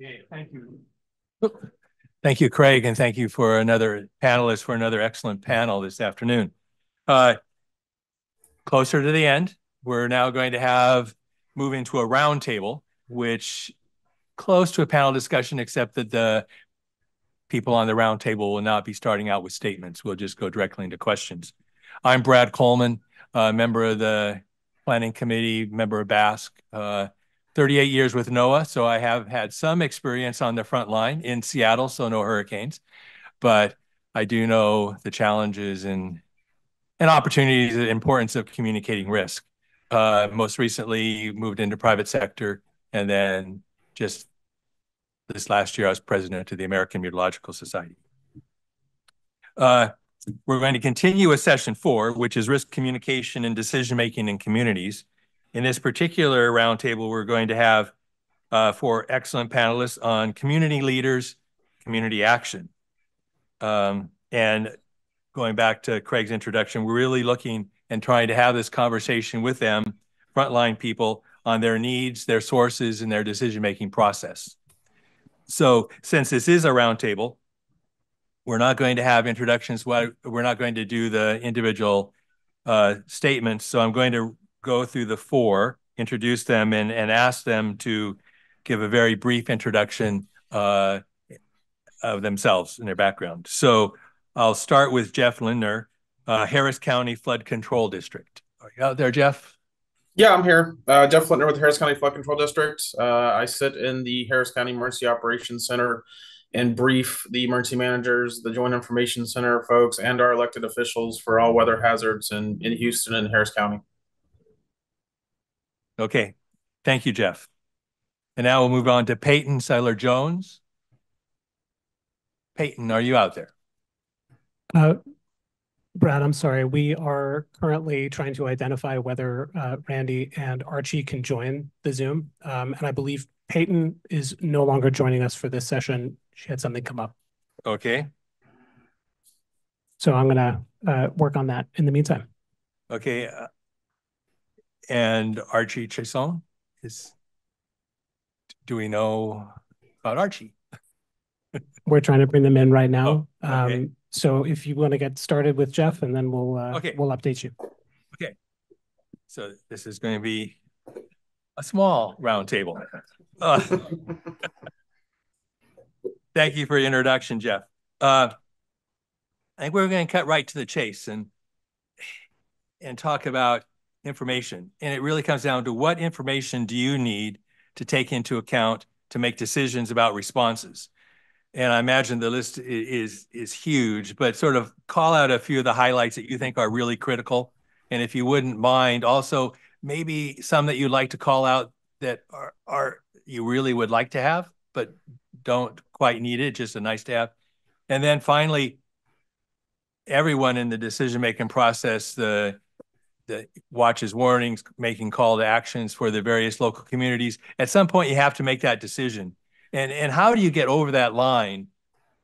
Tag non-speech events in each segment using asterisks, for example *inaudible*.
Okay, thank you. Thank you, Craig, and thank you for another panelist for another excellent panel this afternoon. Uh, closer to the end, we're now going to have move into a roundtable, which close to a panel discussion, except that the people on the roundtable will not be starting out with statements. We'll just go directly into questions. I'm Brad Coleman, member of the Planning Committee, member of BASC, uh, 38 years with NOAA, so I have had some experience on the front line in Seattle, so no hurricanes. But I do know the challenges and and opportunities, the importance of communicating risk. Uh, most recently, moved into private sector, and then just this last year, I was president of the American Meteorological Society. Uh, we're going to continue with session four, which is risk communication and decision making in communities. In this particular roundtable, we're going to have uh, four excellent panelists on community leaders, community action. Um, and going back to Craig's introduction, we're really looking and trying to have this conversation with them, frontline people, on their needs, their sources, and their decision-making process. So since this is a roundtable, we're not going to have introductions. We're not going to do the individual uh, statements. So I'm going to go through the four, introduce them, and, and ask them to give a very brief introduction uh, of themselves and their background. So I'll start with Jeff Lindner, uh, Harris County Flood Control District. Are you out there, Jeff? Yeah, I'm here. Uh, Jeff Lindner with Harris County Flood Control District. Uh, I sit in the Harris County Emergency Operations Center and brief the emergency managers, the Joint Information Center folks, and our elected officials for all weather hazards in, in Houston and Harris County. Okay. Thank you, Jeff. And now we'll move on to Peyton Seiler Jones. Peyton, are you out there? Uh, Brad, I'm sorry. We are currently trying to identify whether uh, Randy and Archie can join the Zoom. Um, and I believe Peyton is no longer joining us for this session. She had something come up. Okay. So I'm going to uh, work on that in the meantime. Okay. And Archie Chiasson is, do we know about Archie? *laughs* We're trying to bring them in right now. Oh, okay. um, so if you want to get started with Jeff and then we'll, uh, okay. we'll update you. Okay. So this is going to be a small roundtable. Uh, *laughs* thank you for your introduction, Jeff. Uh, I think we're going to cut right to the chase and and talk about information. And it really comes down to what information do you need to take into account to make decisions about responses? And I imagine the list is is huge, but sort of call out a few of the highlights that you think are really critical. And if you wouldn't mind, also maybe some that you'd like to call out that are are you really would like to have, but don't quite need it, just a nice to have. And then finally, everyone in the decision making process, the that watches warnings, making call to actions for the various local communities. At some point, you have to make that decision. And, and how do you get over that line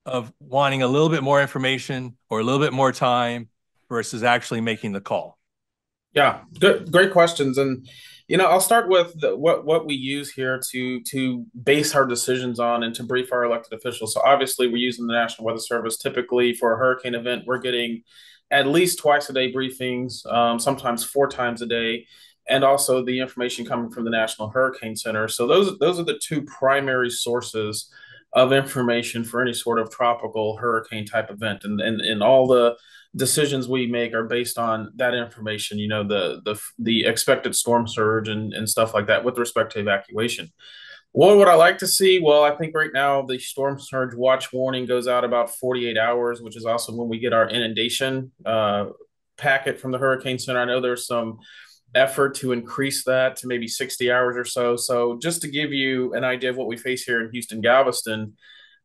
of wanting a little bit more information or a little bit more time versus actually making the call? Yeah, good, great questions. And you know, I'll start with the, what what we use here to to base our decisions on and to brief our elected officials. So obviously, we're using the National Weather Service. Typically, for a hurricane event, we're getting at least twice a day briefings, um, sometimes four times a day, and also the information coming from the National Hurricane Center. So those those are the two primary sources of information for any sort of tropical hurricane type event, and and, and all the decisions we make are based on that information. You know the the the expected storm surge and and stuff like that with respect to evacuation. What would I like to see? Well, I think right now the storm surge watch warning goes out about 48 hours, which is also when we get our inundation uh, packet from the Hurricane Center. I know there's some effort to increase that to maybe 60 hours or so. So, just to give you an idea of what we face here in Houston, Galveston,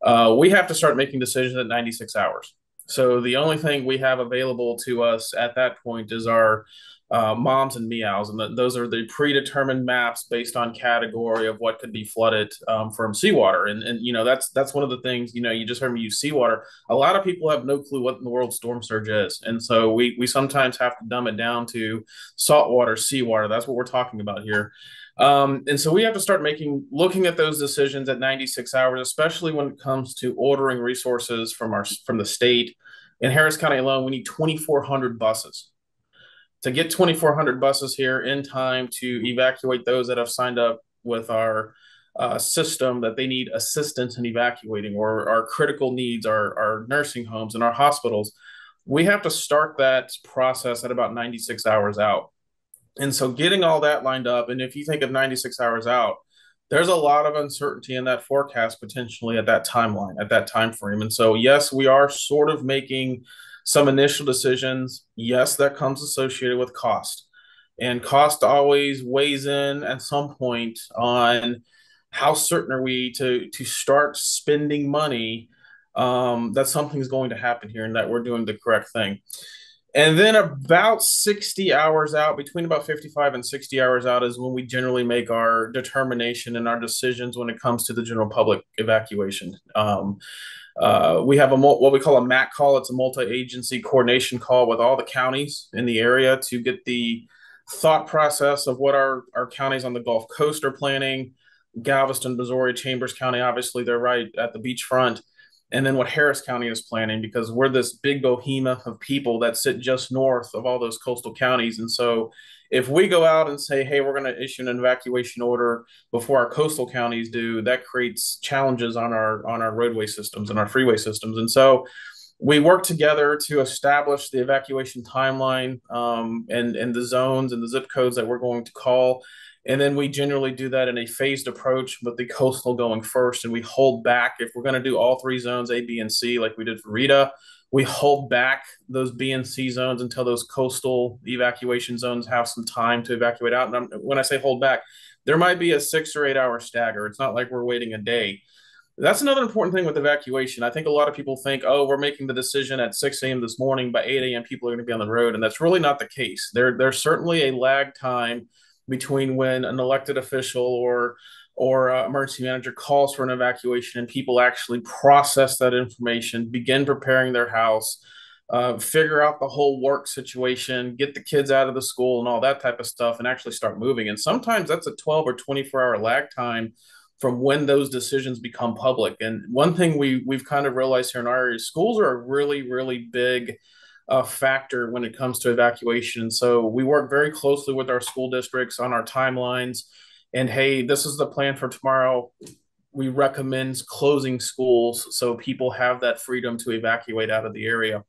uh, we have to start making decisions at 96 hours. So, the only thing we have available to us at that point is our uh, MOMs and MEOWs, and the, those are the predetermined maps based on category of what could be flooded um, from seawater. And and you know that's that's one of the things you know you just heard me use seawater. A lot of people have no clue what in the world storm surge is, and so we we sometimes have to dumb it down to saltwater, seawater. That's what we're talking about here. Um, and so we have to start making looking at those decisions at 96 hours, especially when it comes to ordering resources from our from the state. In Harris County alone, we need 2,400 buses to get 2,400 buses here in time to evacuate those that have signed up with our uh, system that they need assistance in evacuating or our critical needs, our, our nursing homes and our hospitals. We have to start that process at about 96 hours out. And so getting all that lined up, and if you think of 96 hours out, there's a lot of uncertainty in that forecast potentially at that timeline, at that time frame. And so yes, we are sort of making some initial decisions. Yes, that comes associated with cost. And cost always weighs in at some point on how certain are we to to start spending money um, that something's going to happen here and that we're doing the correct thing. And then about 60 hours out, between about 55 and 60 hours out, is when we generally make our determination and our decisions when it comes to the general public evacuation. Um, uh, we have a what we call a MAC call. It's a multi-agency coordination call with all the counties in the area to get the thought process of what our, our counties on the Gulf Coast are planning. Galveston, Brazoria, Chambers County, obviously they're right at the beachfront. And then what Harris County is planning, because we're this big bohemia of people that sit just north of all those coastal counties. And so if we go out and say, hey, we're going to issue an evacuation order before our coastal counties do, that creates challenges on our on our roadway systems and our freeway systems. And so we work together to establish the evacuation timeline um, and and the zones and the zip codes that we're going to call. And then we generally do that in a phased approach with the coastal going first. And we hold back if we're going to do all three zones, A, B, and C, like we did for Rita we hold back those B and C zones until those coastal evacuation zones have some time to evacuate out. And I'm, when I say hold back, there might be a six or eight hour stagger. It's not like we're waiting a day. That's another important thing with evacuation. I think a lot of people think, oh, we're making the decision at 6 a.m. this morning. By 8 a.m., people are going to be on the road. And that's really not the case. There, there's certainly a lag time between when an elected official or or uh, emergency manager calls for an evacuation and people actually process that information, begin preparing their house, uh, figure out the whole work situation, get the kids out of the school and all that type of stuff, and actually start moving. And sometimes that's a 12 or 24 hour lag time from when those decisions become public. And one thing we we've kind of realized here in our area, schools are a really really big uh, factor when it comes to evacuation. So we work very closely with our school districts on our timelines and hey, this is the plan for tomorrow. We recommend closing schools so people have that freedom to evacuate out of the area.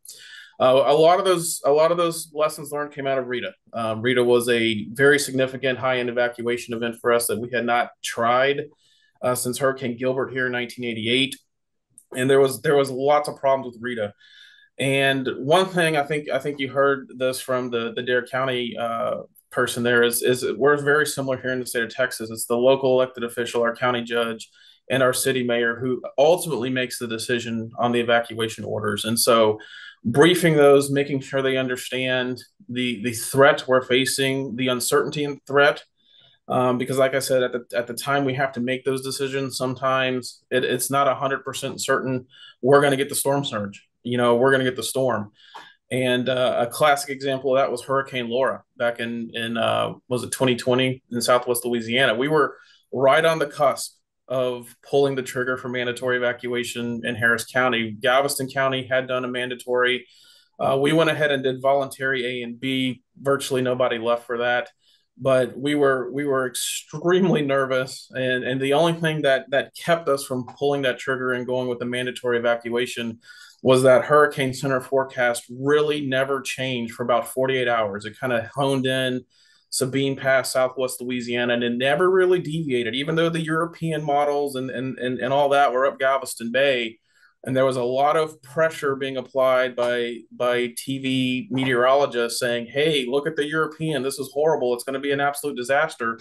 Uh, a lot of those, a lot of those lessons learned came out of Rita. Um, Rita was a very significant high-end evacuation event for us that we had not tried uh, since Hurricane Gilbert here in 1988, and there was there was lots of problems with Rita. And one thing I think I think you heard this from the the Dare County uh, person there is is we're very similar here in the state of Texas. It's the local elected official, our county judge, and our city mayor who ultimately makes the decision on the evacuation orders. And so briefing those, making sure they understand the the threat we're facing, the uncertainty and threat. Um, because like I said, at the at the time we have to make those decisions, sometimes it, it's not hundred percent certain we're going to get the storm surge. You know, we're going to get the storm. And uh, a classic example of that was Hurricane Laura back in in uh, was it 2020 in Southwest Louisiana. We were right on the cusp of pulling the trigger for mandatory evacuation in Harris County. Galveston County had done a mandatory. Uh, we went ahead and did voluntary A and B. Virtually nobody left for that, but we were we were extremely nervous, and and the only thing that that kept us from pulling that trigger and going with the mandatory evacuation was that Hurricane Center forecast really never changed for about 48 hours. It kind of honed in Sabine Pass, Southwest Louisiana, and it never really deviated, even though the European models and, and, and, and all that were up Galveston Bay. And there was a lot of pressure being applied by by TV meteorologists saying, "Hey, look at the European. This is horrible. It's going to be an absolute disaster."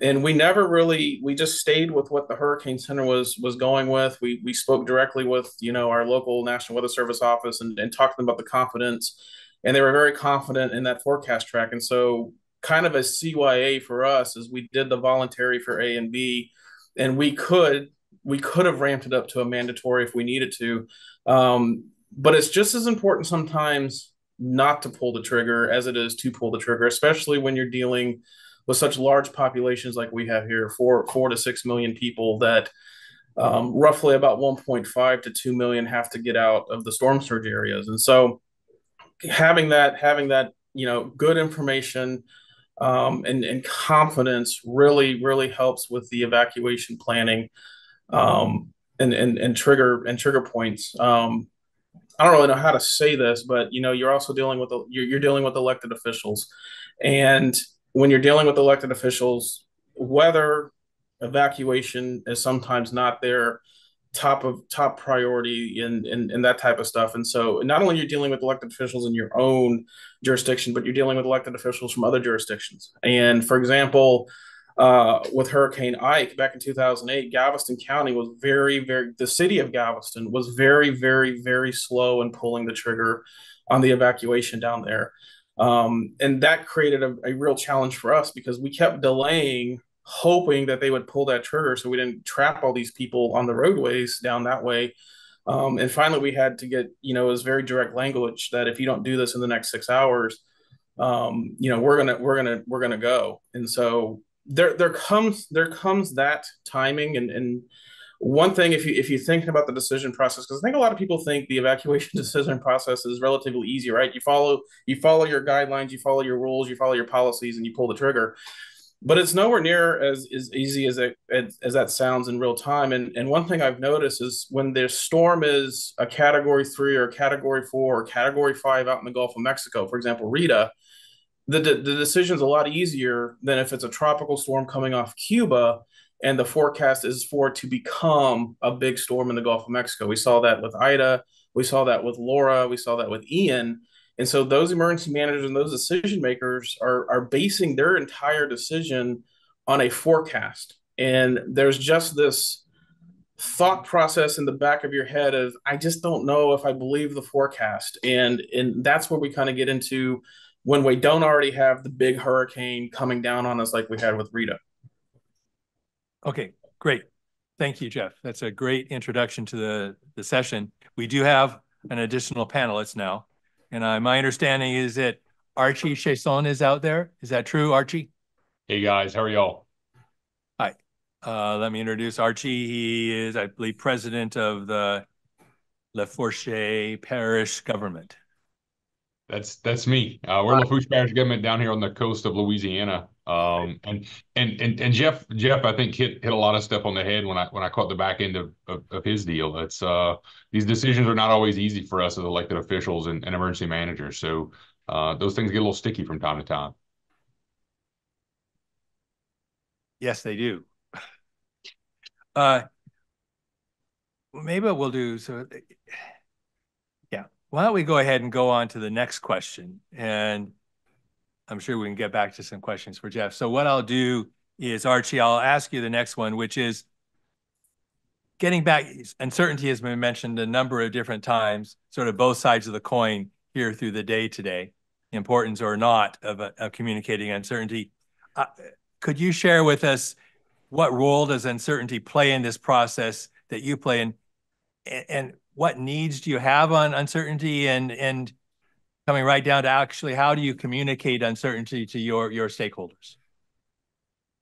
And we never really we just stayed with what the hurricane center was was going with we we spoke directly with you know our local national weather service office and, and talked to them about the confidence and they were very confident in that forecast track. And so, kind of a CYA for us is we did the voluntary for A and B, and we could we could have ramped it up to a mandatory if we needed to. Um, but it's just as important sometimes not to pull the trigger as it is to pull the trigger, especially when you're dealing with such large populations like we have here, four four to six million people that um, roughly about 1.5 to 2 million have to get out of the storm surge areas. And so having that having that you know good information um, and, and confidence really really helps with the evacuation planning um, and, and and trigger and trigger points. Um, I don't really know how to say this, but you know you're also dealing with you're, you're dealing with elected officials, and when you're dealing with elected officials, whether evacuation is sometimes not their top of top priority in, in in that type of stuff. And so not only you're dealing with elected officials in your own jurisdiction but you're dealing with elected officials from other jurisdictions. And for example uh, with hurricane ike back in 2008 galveston county was very very the city of galveston was very very very slow in pulling the trigger on the evacuation down there um, and that created a, a real challenge for us because we kept delaying hoping that they would pull that trigger so we didn't trap all these people on the roadways down that way. Um, and finally, we had to get, you know, it was very direct language that if you don't do this in the next six hours, um, you know, we're gonna, we're gonna, we're gonna go. And so there, there comes, there comes that timing. And, and one thing, if you, if you think about the decision process, because I think a lot of people think the evacuation *laughs* decision process is relatively easy, right? You follow, you follow your guidelines, you follow your rules, you follow your policies, and you pull the trigger but it's nowhere near as, as easy as it as, as that sounds in real time. And and one thing I've noticed is when the storm is a category three or category four or category five out in the Gulf of Mexico, for example, Rita, the the decision's a lot easier than if it's a tropical storm coming off Cuba and the forecast is for it to become a big storm in the Gulf of Mexico. We saw that with Ida, we saw that with Laura, we saw that with Ian and so those emergency managers and those decision makers are, are basing their entire decision on a forecast. And there's just this thought process in the back of your head of I just don't know if I believe the forecast. And and that's where we kind of get into when we don't already have the big hurricane coming down on us like we had with Rita. Okay, great. Thank you, Jeff. That's a great introduction to the, the session. We do have an additional panelist now. And uh, my understanding is that Archie Chiasson is out there. Is that true, Archie? Hey guys, how are y'all? Hi. Uh, let me introduce Archie. He is, I believe, president of the Lafourche Parish government. That's that's me. Uh, we're Lafourche Parish government down here on the coast of Louisiana. Um, and, and and and Jeff Jeff I think hit hit a lot of stuff on the head when I when I caught the back end of of, of his deal. It's uh these decisions are not always easy for us as elected officials and, and emergency managers. So uh, those things get a little sticky from time to time. Yes, they do. *laughs* Uh, maybe we'll do so. Yeah, why don't we go ahead and go on to the next question and I'm sure we can get back to some questions for Jeff. So what I'll do is, Archie, I'll ask you the next one, which is getting back, uncertainty has been mentioned a number of different times, sort of both sides of the coin here through the day today, importance or not of, of communicating uncertainty. Uh, could you share with us what role does uncertainty play in this process that you play in, and, and what needs do you have on uncertainty and, and coming right down to actually how do you communicate uncertainty to your your stakeholders?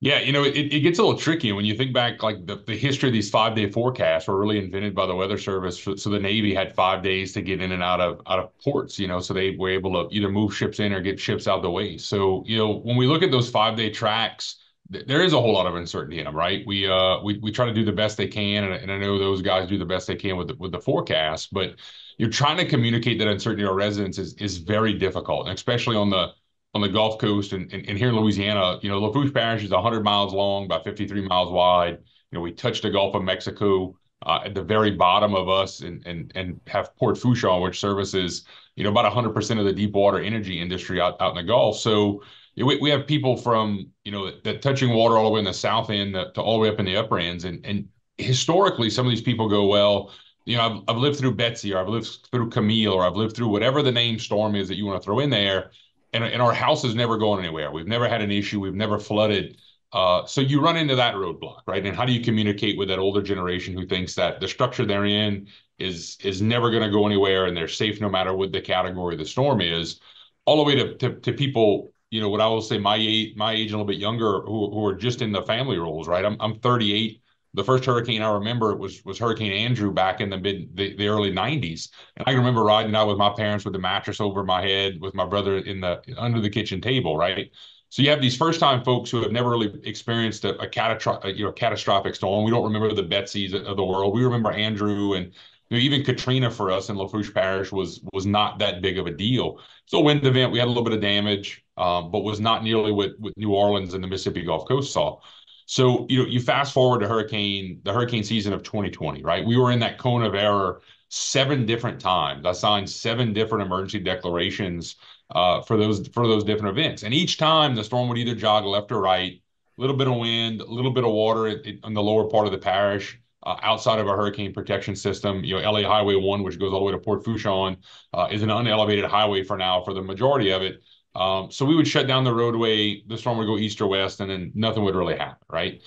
Yeah, you know, it, it gets a little tricky when you think back, like the, the history of these five day forecasts were really invented by the Weather Service. So the Navy had five days to get in and out of out of ports, you know, so they were able to either move ships in or get ships out of the way. So, you know, when we look at those five day tracks, th- there is a whole lot of uncertainty in them, right? We uh we, we try to do the best they can, and, and I know those guys do the best they can with the, with the forecast, but you're trying to communicate that uncertainty to our residents is is very difficult, and especially on the on the Gulf Coast and, and, and here in Louisiana. You know, Lafourche Parish is 100 miles long, by 53 miles wide. You know, we touch the Gulf of Mexico uh, at the very bottom of us, and and and have Port Fourchon, which services you know about 100 percent of the deep water energy industry out out in the Gulf. So we, we have people from you know that touching water all the way in the south end to, to all the way up in the upper ends and and historically some of these people go well you know, I've, I've lived through Betsy or I've lived through Camille or I've lived through whatever the name storm is that you want to throw in there. And, and our house is never going anywhere. We've never had an issue. We've never flooded. Uh, so you run into that roadblock, right? And how do you communicate with that older generation who thinks that the structure they're in is is never going to go anywhere and they're safe no matter what the category the storm is, all the way to, to, to people, you know, what I will say my age, my age and a little bit younger who, who are just in the family roles, right? I'm, I'm 38 the first hurricane I remember was was Hurricane Andrew back in the mid the, the early 90s. And I remember riding out with my parents with the mattress over my head with my brother in the under the kitchen table, right? So you have these first time folks who have never really experienced a, a, catastrophic, you know, catastrophic storm. We don't remember the Betsy's of the world. We remember Andrew and you know, even Katrina for us in Lafourche Parish was was not that big of a deal. So wind event, we had a little bit of damage, um, but was not nearly what, what New Orleans and the Mississippi Gulf Coast saw. So, you know, you fast forward to hurricane, the hurricane season of 2020, right? We were in that cone of error seven different times. I signed seven different emergency declarations uh, for those for those different events, and each time the storm would either jog left or right, a little bit of wind, a little bit of water in the lower part of the parish. Uh, outside of a hurricane protection system, you know, LA Highway 1, which goes all the way to Port Fourchon, uh, is an unelevated highway for now for the majority of it. Um, so we would shut down the roadway, the storm would go east or west, and then nothing would really happen, right?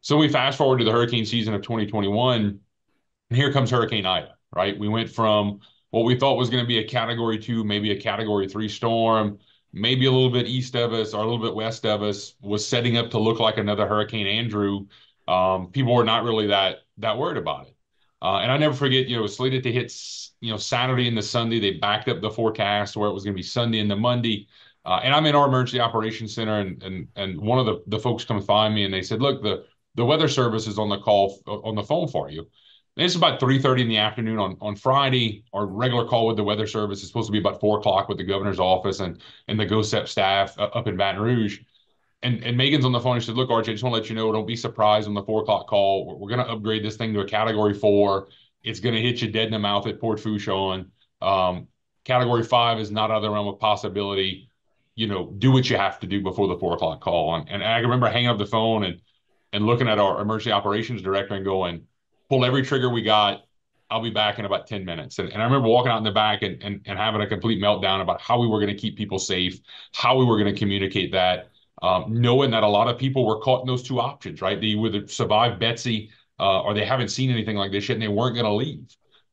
So we fast forward to the hurricane season of 2021, and here comes Hurricane Ida, right? We went from what we thought was going to be a category two, maybe a category three storm, maybe a little bit east of us or a little bit west of us, was setting up to look like another Hurricane Andrew. Um, people were not really that that worried about it. Uh, and I never forget, you know, it was slated to hit, you know, Saturday and the Sunday. They backed up the forecast where it was going to be Sunday and the Monday. Uh, and I'm in our emergency operations center, and and and one of the the folks come find me, and they said, "Look, the the weather service is on the call on the phone for you." And it's about 3:30 in the afternoon on on Friday. Our regular call with the weather service is supposed to be about four o'clock with the governor's office and and the GOHSEP staff uh, up in Baton Rouge. And and Megan's on the phone. She said, "Look, Archie, I just want to let you know. Don't be surprised on the four o'clock call. We're, we're going to upgrade this thing to a Category Four. It's going to hit you dead in the mouth at Port Fourchon. Um, category Five is not out of the realm of possibility." You know, do what you have to do before the four o'clock call. And, and I remember hanging up the phone and and looking at our emergency operations director and going, pull every trigger we got. I'll be back in about 10 minutes. And, and I remember walking out in the back and, and, and having a complete meltdown about how we were going to keep people safe, how we were going to communicate that, um, knowing that a lot of people were caught in those two options, right? They either survive Betsy uh, or they haven't seen anything like this yet and they weren't going to leave.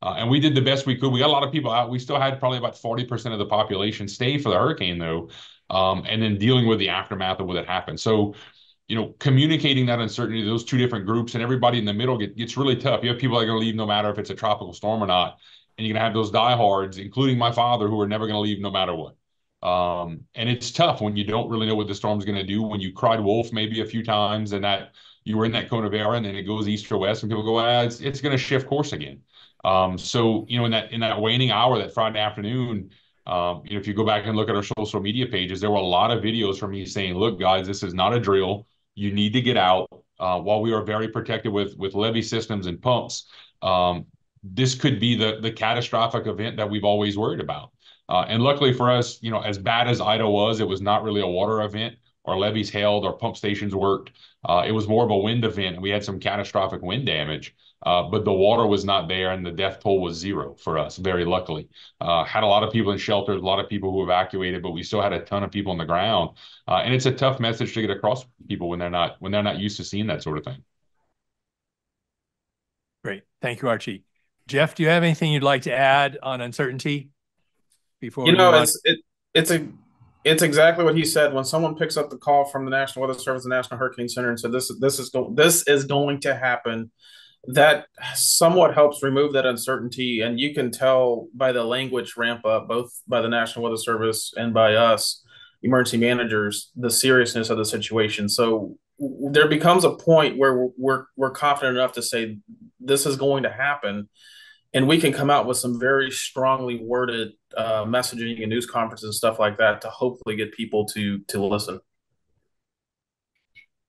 Uh, and we did the best we could. We got a lot of people out. We still had probably about 40% of the population stay for the hurricane, though, um, and then dealing with the aftermath of what had happened. So, you know, communicating that uncertainty to those two different groups and everybody in the middle get, gets really tough. You have people that are going to leave no matter if it's a tropical storm or not. And you're going to have those diehards, including my father, who are never going to leave no matter what. Um, and it's tough when you don't really know what the storm's going to do. When you cried wolf maybe a few times and that you were in that cone of error and then it goes east or west and people go, ah, it's, it's going to shift course again. Um, so you know, in that in that waning hour, that Friday afternoon, um, you know, if you go back and look at our social media pages, there were a lot of videos from me saying, "Look, guys, this is not a drill. You need to get out." Uh, while we are very protected with with levee systems and pumps, um, this could be the the catastrophic event that we've always worried about. Uh, and luckily for us, you know, as bad as Ida was, it was not really a water event. Our levees held, our pump stations worked. Uh, it was more of a wind event, and we had some catastrophic wind damage. Uh, but the water was not there and the death toll was zero for us, very luckily. Uh, had a lot of people in shelters, a lot of people who evacuated, but we still had a ton of people on the ground. Uh, and it's a tough message to get across people when they're not when they're not used to seeing that sort of thing. Great. Thank you, Archie. Jeff, do you have anything you'd like to add on uncertainty before you know it's it, it's a it's exactly what he said when someone picks up the call from the National Weather Service, the National Hurricane Center, and said this this is go- this is going to happen that somewhat helps remove that uncertainty. And you can tell by the language ramp up, both by the National Weather Service and by us, emergency managers, the seriousness of the situation. So there becomes a point where we're we're confident enough to say this is going to happen, and we can come out with some very strongly worded uh, messaging and news conferences and stuff like that to hopefully get people to to listen.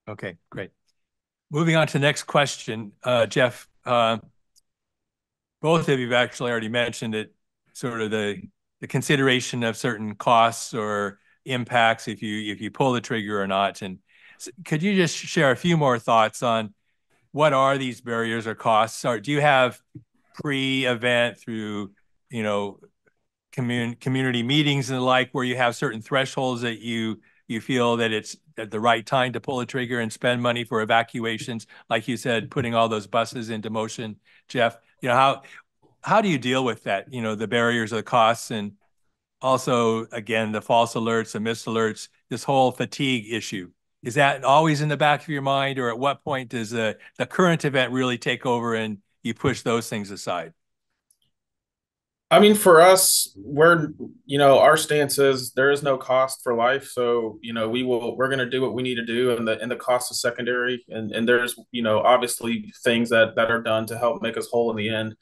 Okay, great. Moving on to the next question, uh, Jeff. Uh, both of you have actually already mentioned it, sort of the consideration of certain costs or impacts if you if you pull the trigger or not. And could you just share a few more thoughts on what are these barriers or costs? Or do you have pre-event through, you know, commun community meetings and the like, where you have certain thresholds that you you feel that it's at the right time to pull the trigger and spend money for evacuations, like you said, putting all those buses into motion, Jeff. You know how how do you deal with that? You know, the barriers of the costs and also again the false alerts, the missed alerts, this whole fatigue issue. Is that always in the back of your mind, or at what point does the the current event really take over and you push those things aside? I mean, for us, we're you know our stance is there is no cost for life, so you know we will we're going to do what we need to do, and the and the cost is secondary, and and there's you know obviously things that that are done to help make us whole in the end.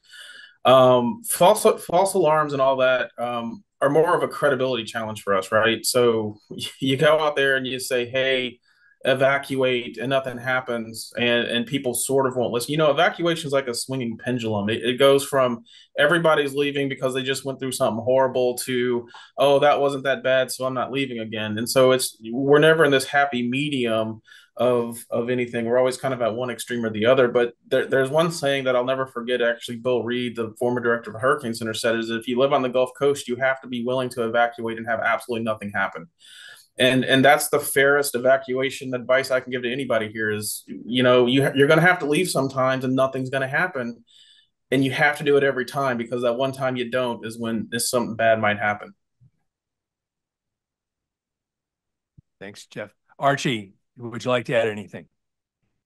Um, false false alarms and all that um, are more of a credibility challenge for us, right? So *laughs* you go out there and you say, hey evacuate and nothing happens and and people sort of won't listen. You know evacuation is like a swinging pendulum. It, it, goes from everybody's leaving because they just went through something horrible to oh that wasn't that bad so i'm not leaving again. And so it's we're never in this happy medium of of anything. We're always kind of at one extreme or the other. But there, there's one saying that i'll never forget actually bill read the former director of hurricane center said is if you live on the gulf coast you have to be willing to evacuate and have absolutely nothing happen and and that's the fairest evacuation advice I can give to anybody here is you know you you're going to have to leave sometimes and nothing's going to happen and you have to do it every time because that one time you don't is when this something bad might happen. Thanks, Jeff. Archie, would you like to add anything?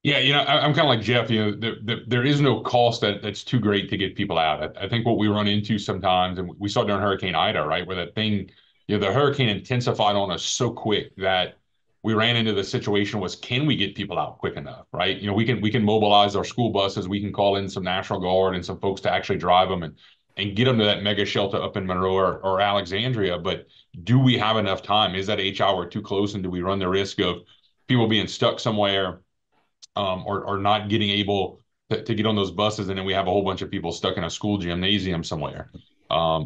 Yeah, you know, I, am kind of like Jeff. You know, there, there, there is no cost that that's too great to get people out. I, I think what we run into sometimes, and we saw during Hurricane Ida, right, where that thing you know, the hurricane intensified on us so quick that we ran into the situation was can we get people out quick enough right? You know we can we can mobilize our school buses. We can call in some national guard and some folks to actually drive them and and get them to that mega shelter up in monroe or, or alexandria. But do we have enough time? Is that h hour too close? And do we run the risk of people being stuck somewhere um, or, or not getting able to, to get on those buses? And then we have a whole bunch of people stuck in a school gymnasium somewhere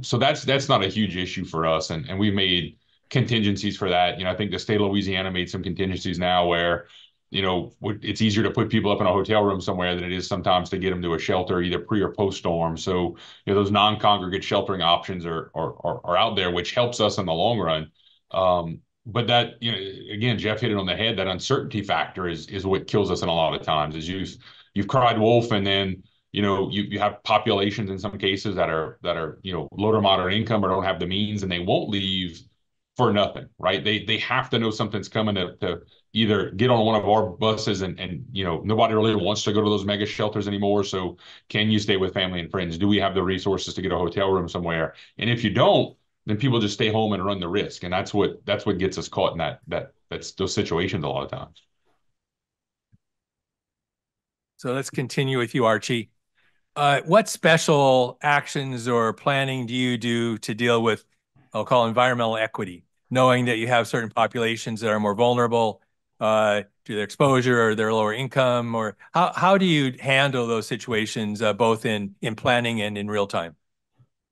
so that's that's not a huge issue for us, and and we made contingencies for that. You know, I think the state of Louisiana made some contingencies now where, you know, it's easier to put people up in a hotel room somewhere than it is sometimes to get them to a shelter either pre or post storm. So you know those non-congregate sheltering options are are are, are out there, which helps us in the long run. Um, but that you know again jeff hit it on the head that uncertainty factor is is what kills us in a lot of times is you've cried wolf and then you know you, you have populations in some cases that are that are you know low to moderate income or don't have the means and they won't leave for nothing right? They they have to know something's coming to, to either get on one of our buses and and you know nobody really wants to go to those mega shelters anymore. So can you stay with family and friends? Do we have the resources to get a hotel room somewhere? And if you don't then people just stay home and run the risk. And that's what that's what gets us caught in that that that's those situations a lot of times. So let's continue with you archie uh, what special actions or planning do you do to deal with, I'll call environmental equity, knowing that you have certain populations that are more vulnerable uh, to their exposure or their lower income, or how, how do you handle those situations uh, both in, in planning and in real time?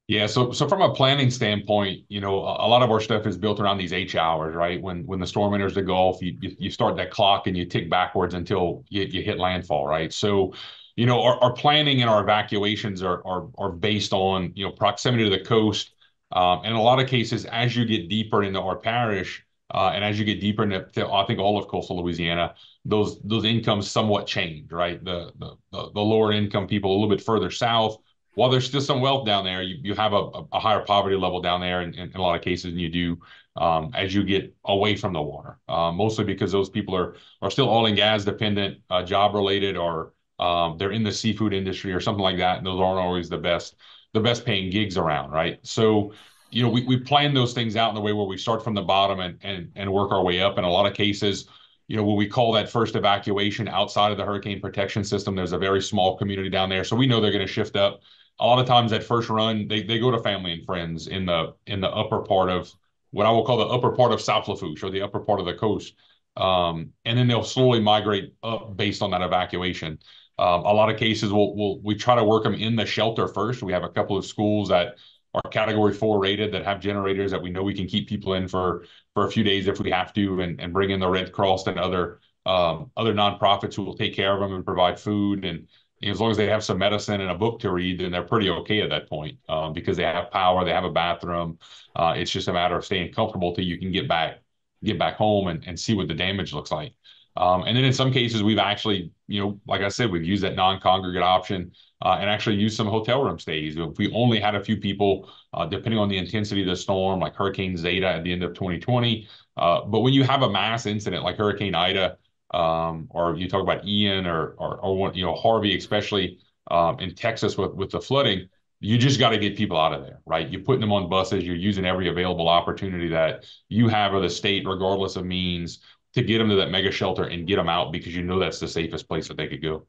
Yeah, so so from a planning standpoint, you know, a, lot of our stuff is built around these H hours, right? When when the storm enters the Gulf, you you, you start that clock and you tick backwards until you, you hit landfall, right? So you know, our, planning and our evacuations are, are, are based on, you know, proximity to the coast. Um, and in a lot of cases, as you get deeper into our parish, uh, and as you get deeper into, I think all of coastal Louisiana, those those incomes somewhat change, right? The the the lower income people a little bit further south, while there's still some wealth down there, you, have a, a higher poverty level down there in, a lot of cases than you do um, as you get away from the water. Uh, mostly because those people are are still oil and gas dependent, uh, job related, or um, they're in the seafood industry or something like that, and those aren't always the best the best paying gigs around, right? So, you know, we we plan those things out in the way where we start from the bottom and and and work our way up. In a lot of cases, you know, when we call that first evacuation outside of the hurricane protection system, there's a very small community down there, so we know they're going to shift up. A lot of times, that first run, they they go to family and friends in the in the upper part of what I will call the upper part of South Lafourche or the upper part of the coast. Um, and then they'll slowly migrate up based on that evacuation. Um, a lot of cases, we'll, we'll we try to work them in the shelter first. We have a couple of schools that are Category Four rated that have generators that we know we can keep people in for for a few days if we have to, and and bring in the Red Cross and other um, other nonprofits who will take care of them and provide food and as long as they have some medicine and a book to read, then they're pretty okay at that point um, because they have power, they have a bathroom. Uh, it's just a matter of staying comfortable till you can get back get back home and, and see what the damage looks like. Um, and then in some cases, we've actually, you know, like I said, we've used that non-congregate option uh, and actually used some hotel room stays. If we only had a few people, uh, depending on the intensity of the storm, like Hurricane Zeta at the end of 2020. Uh, but when you have a mass incident like Hurricane Ida, um, or you talk about Ian or or, or you know Harvey, especially um, in Texas with with the flooding, you just got to get people out of there, right? You're putting them on buses. You're using every available opportunity that you have or the state, regardless of means, to get them to that mega shelter and get them out because you know that's the safest place that they could go.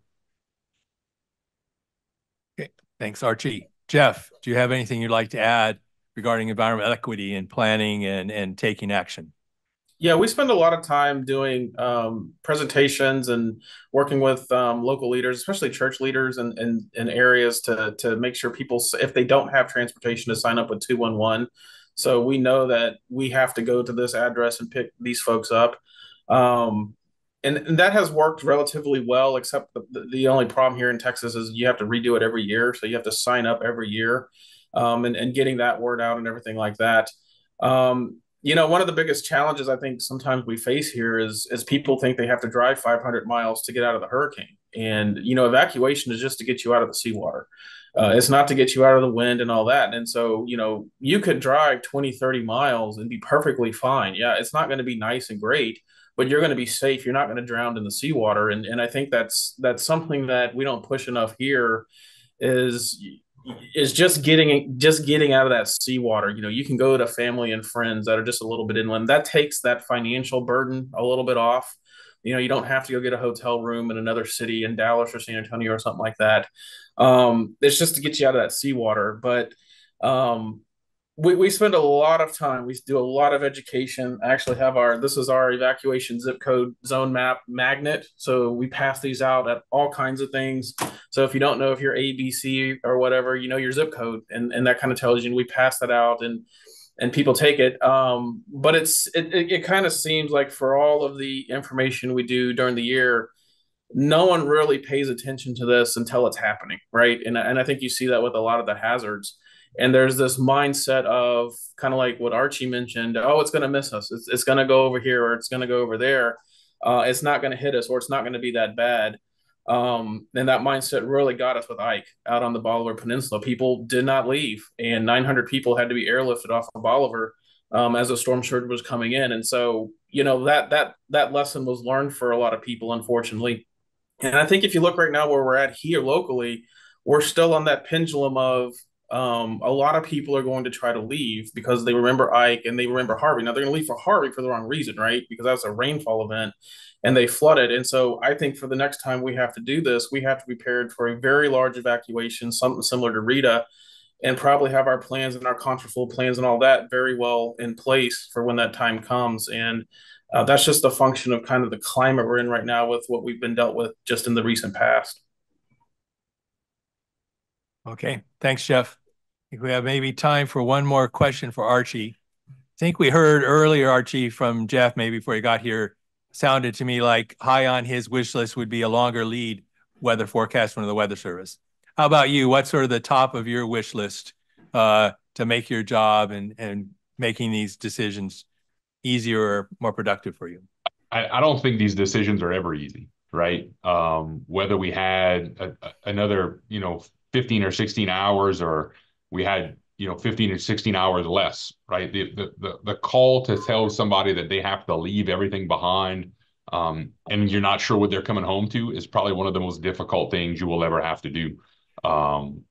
Okay, thanks, Archie. Jeff, do you have anything you'd like to add regarding environmental equity and planning and and taking action? Yeah, we spend a lot of time doing um, presentations and working with um, local leaders, especially church leaders in, in, in, areas to, to make sure people, if they don't have transportation, to sign up with 211. So we know that we have to go to this address and pick these folks up. Um, and, and that has worked relatively well, except the, the only problem here in Texas is you have to redo it every year. So you have to sign up every year um, and, and getting that word out and everything like that. Um, you know, one of the biggest challenges I think sometimes we face here is is people think they have to drive 500 miles to get out of the hurricane, and you know, evacuation is just to get you out of the seawater. Uh, it's not to get you out of the wind and all that. And so, you know, you could drive 20, 30 miles and be perfectly fine. Yeah, it's not going to be nice and great, but you're going to be safe. You're not going to drown in the seawater. And and I think that's that's something that we don't push enough here is is just getting just getting out of that seawater. You know, you can go to family and friends that are just a little bit inland. That takes that financial burden a little bit off. You know, you don't have to go get a hotel room in another city in Dallas or San Antonio or something like that. Um, it's just to get you out of that seawater. But um, we, we spend a lot of time we do a lot of education I actually have our this is our evacuation zip code zone map magnet. So we pass these out at all kinds of things. So if you don't know if you're abc or whatever you know your zip code and, and that kind of tells you and we pass that out and and people take it. Um, but it's it, it, it kind of seems like for all of the information we do during the year no one really pays attention to this until it's happening right? And, and i think you see that with a lot of the hazards and there's this mindset of kind of like what Archie mentioned oh it's going to miss us it's, it's going to go over here or it's going to go over there uh, it's not going to hit us or it's not going to be that bad um, and that mindset really got us with Ike out on the Bolivar Peninsula. People did not leave, and 900 people had to be airlifted off of Bolivar um, as a storm surge was coming in. And so, you know that that that lesson was learned for a lot of people, unfortunately. And I think if you look right now where we're at here locally, we're still on that pendulum of um, a lot of people are going to try to leave because they remember Ike and they remember Harvey. Now they're going to leave for Harvey for the wrong reason, right? Because that was a rainfall event and they flooded. And so I think for the next time we have to do this, we have to be prepared for a very large evacuation, something similar to Rita, and probably have our plans and our contraflow plans and all that very well in place for when that time comes. And uh, that's just a function of kind of the climate we're in right now with what we've been dealt with just in the recent past. Okay, thanks, Jeff. If we have maybe time for one more question for Archie. I think we heard earlier, Archie, from Jeff, maybe before he got here, sounded to me like high on his wish list would be a longer lead weather forecast from the Weather Service. How about you? What's sort of the top of your wish list uh, to make your job and, and making these decisions easier or more productive for you? I, I don't think these decisions are ever easy, right? Um, whether we had a, a, another, you know, 15 or 16 hours or we had you know 15 or 16 hours less right? The the the, call to tell somebody that they have to leave everything behind um, and you're not sure what they're coming home to is probably one of the most difficult things you will ever have to do um,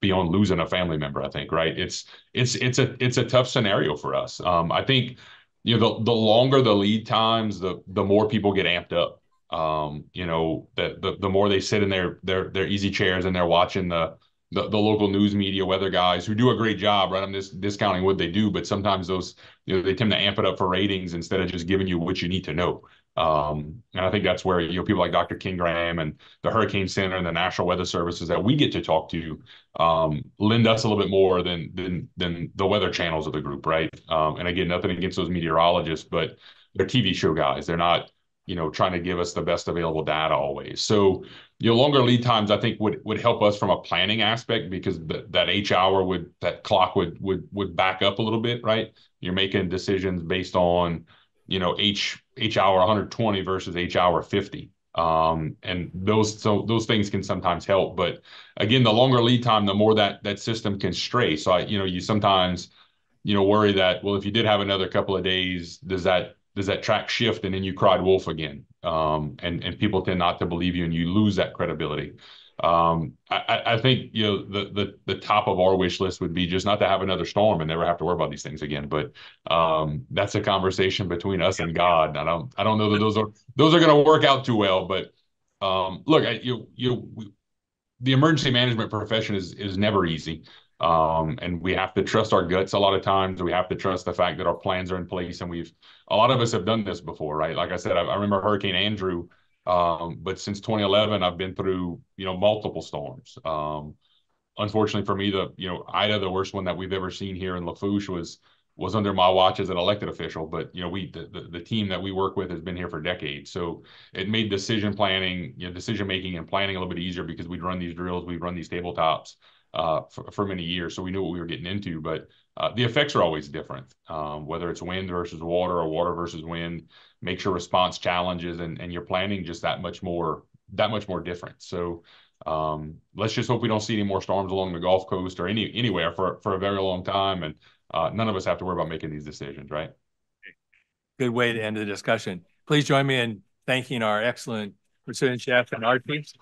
beyond losing a family member i think right? It's it's it's a it's a tough scenario for us. Um, i think you know the, the longer the lead times the the more people get amped up um, you know, the, the the more they sit in their their their easy chairs and they're watching the the, the local news media weather guys who do a great job, right? I'm just discounting what they do, but sometimes those you know they tend to amp it up for ratings instead of just giving you what you need to know. Um, and I think that's where you know people like Dr. Ken Graham and the Hurricane Center and the National Weather Services that we get to talk to um, lend us a little bit more than than than the weather channels of the group, right? Um, and again, nothing against those meteorologists, but they're TV show guys. They're not you know, trying to give us the best available data always. So, you know, longer lead times I think would would help us from a planning aspect because th- that H hour would that clock would would would back up a little bit, right? You're making decisions based on, you know, H H hour 120 versus H hour 50. Um, and those so those things can sometimes help, but again, the longer lead time, the more that that system can stray. So I, you know, you sometimes, you know, worry that well, if you did have another couple of days, does that does that track shift and then you cried wolf again? Um, and and people tend not to believe you and you lose that credibility. Um, I, I think you know the the the top of our wish list would be just not to have another storm and never have to worry about these things again. But um, that's a conversation between us and God. I don't I don't know that those are those are going to work out too well. But um, look, I, you you the emergency management profession is is never easy. Um, and we have to trust our guts a lot of times. We have to trust the fact that our plans are in place, and we've a lot of us have done this before, right? Like I said, I, I remember Hurricane Andrew, um, but since 2011, I've been through you know multiple storms. Um, unfortunately for me, the you know Ida, the worst one that we've ever seen here in Lafourche was was under my watch as an elected official. But you know, we the, the, the team that we work with has been here for decades, so it made decision planning, you know, decision making and planning a little bit easier because we'd run these drills, we'd run these tabletops uh, for, for many years, so we knew what we were getting into. But uh, the effects are always different, um, whether it's wind versus water or water versus wind. Makes your response challenges and and your planning just that much more that much more different. So um, let's just hope we don't see any more storms along the Gulf Coast or any anywhere for for a very long time, and uh, none of us have to worry about making these decisions, right? Good way to end the discussion. Please join me in thanking our excellent pursuit chef and our teams.